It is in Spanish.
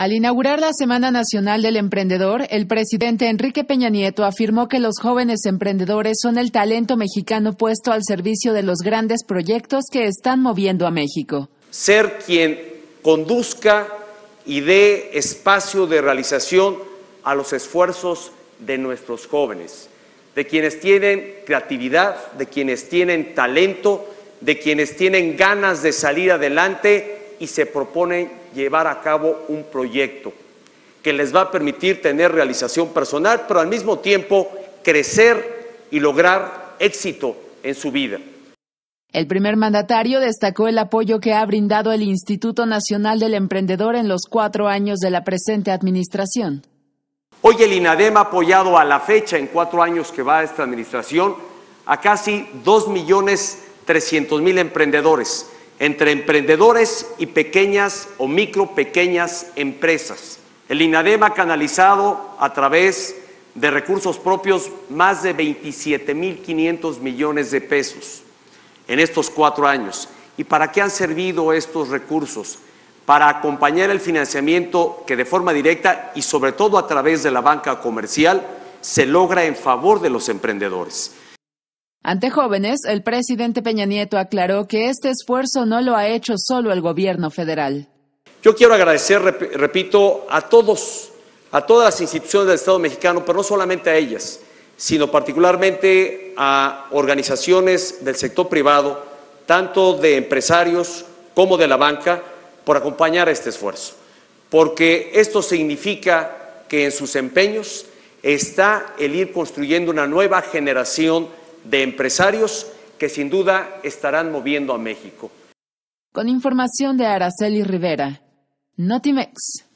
Al inaugurar la Semana Nacional del Emprendedor, el presidente Enrique Peña Nieto afirmó que los jóvenes emprendedores son el talento mexicano puesto al servicio de los grandes proyectos que están moviendo a México. Ser quien conduzca y dé espacio de realización a los esfuerzos de nuestros jóvenes, de quienes tienen creatividad, de quienes tienen talento, de quienes tienen ganas de salir adelante y se proponen llevar a cabo un proyecto que les va a permitir tener realización personal, pero al mismo tiempo crecer y lograr éxito en su vida. El primer mandatario destacó el apoyo que ha brindado el Instituto Nacional del Emprendedor en los cuatro años de la presente administración. Hoy el INADEM ha apoyado a la fecha, en cuatro años que va esta administración, a casi dos millones trescientos mil emprendedores entre emprendedores y pequeñas o micro pequeñas empresas. El INADEM ha canalizado a través de recursos propios más de 27.500 millones de pesos en estos cuatro años. ¿Y para qué han servido estos recursos? Para acompañar el financiamiento que de forma directa y sobre todo a través de la banca comercial se logra en favor de los emprendedores. Ante jóvenes, el presidente Peña Nieto aclaró que este esfuerzo no lo ha hecho solo el gobierno federal. Yo quiero agradecer, repito, a todos, a todas las instituciones del Estado mexicano, pero no solamente a ellas, sino particularmente a organizaciones del sector privado, tanto de empresarios como de la banca, por acompañar este esfuerzo. Porque esto significa que en sus empeños está el ir construyendo una nueva generación de empresarios que sin duda estarán moviendo a México. Con información de Araceli Rivera, Notimex.